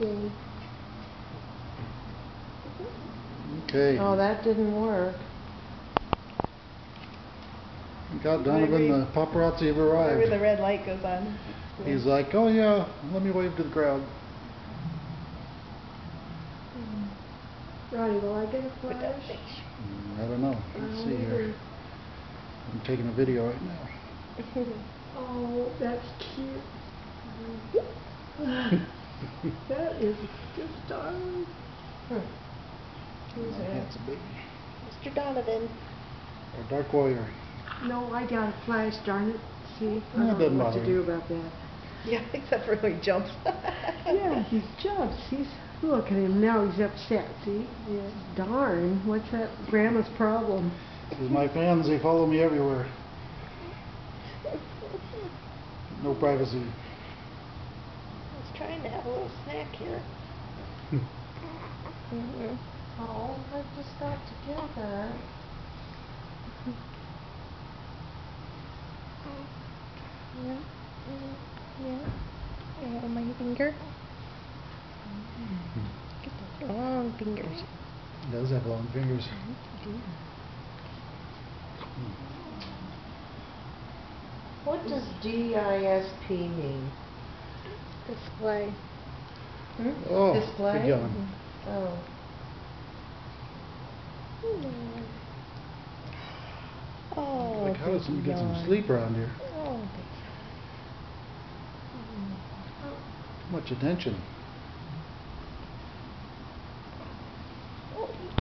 day. Okay. Oh, that didn't work. God, Donovan, the paparazzi have arrived. Whenever the red light goes on. He's like, oh yeah, let me wave to the crowd. Ronnie, will I get a Put flash? Mm, I don't know. Let's see here. I'm taking a video right now. Oh, that's cute. that is just darling. Who's that? That's a baby. Mr. Donovan. Or Dark Warrior. No, I got a flash, darn it. See, I No, it don't know what to do about that. Yeah, except for when he jumps. Yeah, he jumps. He's look at him now. He's upset. See? Yeah. Darn. What's that? Grandma's problem. These my fans, they follow me everywhere. No privacy. I was trying to have a little snack here. Mhm. Oh, I just got to get that. Yeah, mm, yeah. Oh, my finger. Get those long fingers. He does have long fingers. What does DISP mean? Display. Hmm? Oh, Display? good going. Oh. Mm. Oh, Like, how does he get some sleep around here? Oh, Too much attention.